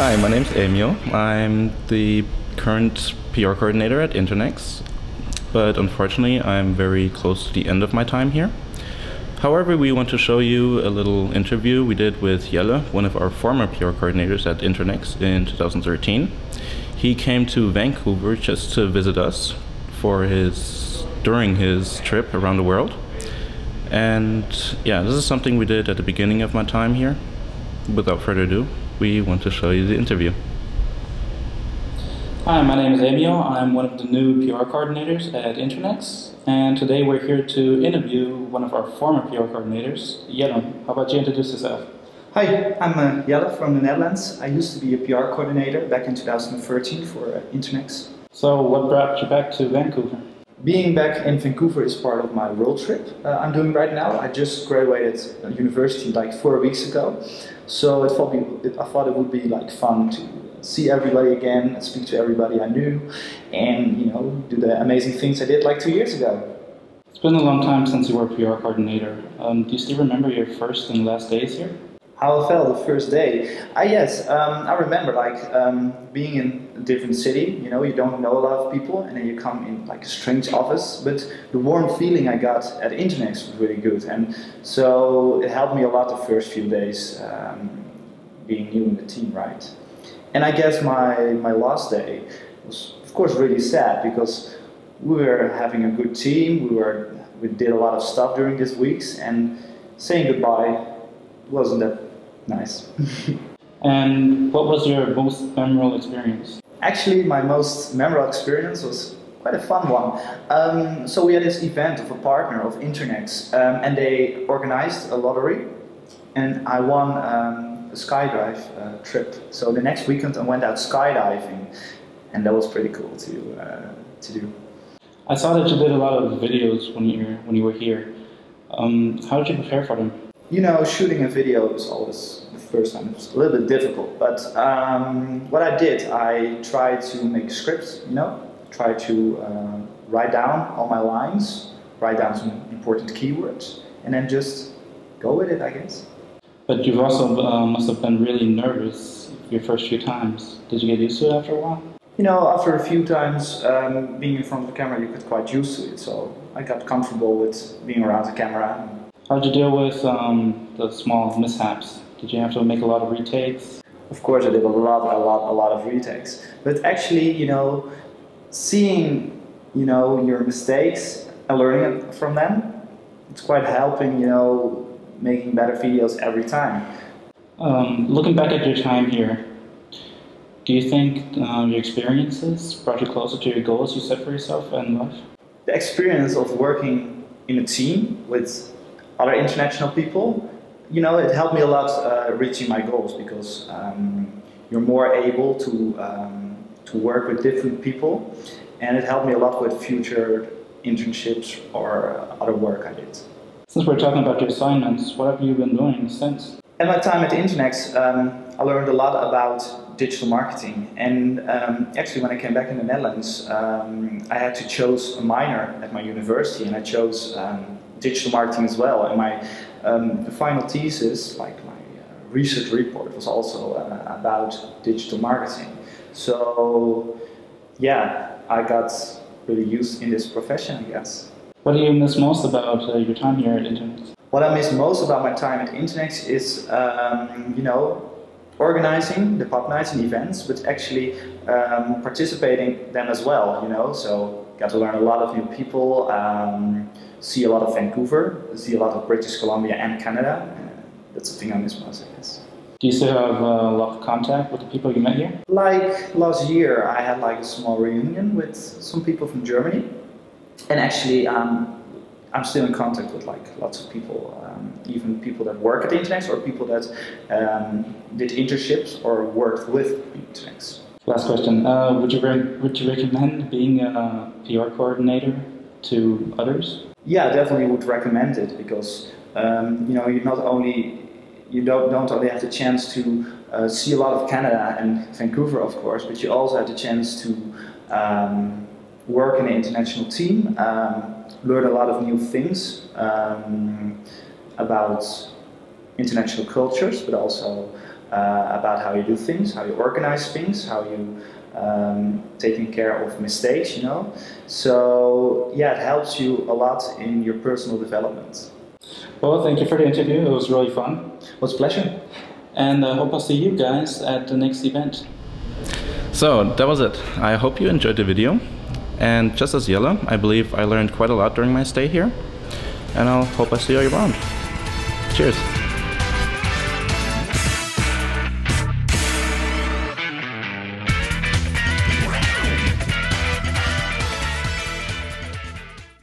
Hi, my name's Amiel. I'm the current PR coordinator at Internex, but unfortunately, I'm very close to the end of my time here. However, we want to show you a little interview we did with Jelle, one of our former PR coordinators at Internex in 2013. He came to Vancouver just to visit us for his during his trip around the world. And yeah, this is something we did at the beginning of my time here. Without further ado, we want to show you the interview. Hi, my name is Amiel. I'm one of the new PR coordinators at Internex, and today we're here to interview one of our former PR coordinators, Jelle. How about you introduce yourself? Hi, I'm uh, Jelle from the Netherlands. I used to be a PR coordinator back in 2013 for uh, Internex. So, what brought you back to Vancouver? Being back in Vancouver is part of my world trip uh, I'm doing right now. I just graduated university like four weeks ago, so it thought, it, I thought it would be like fun to see everybody again, speak to everybody I knew, and you know do the amazing things I did like two years ago. It's been a long time since you were PR coordinator. Um, do you still remember your first and last days here? How I felt the first day. Ah, yes, um, I remember like um, being in a different city. You know, you don't know a lot of people, and then you come in like a strange office. But the warm feeling I got at Internex was really good, and so it helped me a lot the first few days um, being new in the team, right? And I guess my my last day was, of course, really sad because we were having a good team. We were we did a lot of stuff during these weeks, and saying goodbye wasn't that nice. and what was your most memorable experience? Actually, my most memorable experience was quite a fun one. Um, so we had this event of a partner of Internex, um, and they organized a lottery, and I won um, a skydive uh, trip. So the next weekend I went out skydiving, and that was pretty cool to uh, to do. I saw that you did a lot of videos when you were, when you were here. Um, how did you prepare for them? You know, shooting a video is always the first time. It's a little bit difficult, but um, what I did, I tried to make scripts. You know, try to uh, write down all my lines, write down some important keywords, and then just go with it, I guess. But you've also uh, must have been really nervous your first few times. Did you get used to it after a while? You know, after a few times um, being in front of the camera, you get quite used to it. So I got comfortable with being around the camera how did you deal with um, the small mishaps? Did you have to make a lot of retakes? Of course, I did a lot, a lot, a lot of retakes. But actually, you know, seeing, you know, your mistakes and learning from them, it's quite helping, you know, making better videos every time. Um, looking back at your time here, do you think uh, your experiences brought you closer to your goals you set for yourself in life? The experience of working in a team with other international people, you know, it helped me a lot uh, reaching my goals because um, you're more able to, um, to work with different people and it helped me a lot with future internships or other work I did. Since we're talking about your assignments, what have you been doing since? At my time at Internex, um, I learned a lot about digital marketing. And um, actually, when I came back in the Netherlands, um, I had to choose a minor at my university, and I chose um, digital marketing as well. And my um, final thesis, like my uh, research report, was also uh, about digital marketing. So, yeah, I got really used in this profession, I guess. What do you miss most about uh, your time here at Internex? What I miss most about my time at Internex is, um, you know, organizing the pub nights and events, but actually um, participating them as well, you know, so got to learn a lot of new people, um, see a lot of Vancouver, see a lot of British Columbia and Canada. That's the thing I miss most, I guess. Do you still have uh, a lot of contact with the people you met here? Like last year, I had like a small reunion with some people from Germany, and actually, um, I'm still in contact with like lots of people, um, even people that work at Internex or people that um, did internships or worked with Internex. Last question: uh, Would you would you recommend being a PR coordinator to others? Yeah, definitely would recommend it because um, you know you not only you don't don't only have the chance to uh, see a lot of Canada and Vancouver, of course, but you also have the chance to um, work in an international team, um, learn a lot of new things um, about international cultures, but also uh, about how you do things, how you organize things, how you um, taking care of mistakes, you know. So yeah, it helps you a lot in your personal development. Well, thank you for the interview. It was really fun. It was a pleasure. And I hope I'll see you guys at the next event. So that was it. I hope you enjoyed the video. And just as Jelle, I believe I learned quite a lot during my stay here. And I'll hope I see you around. Cheers.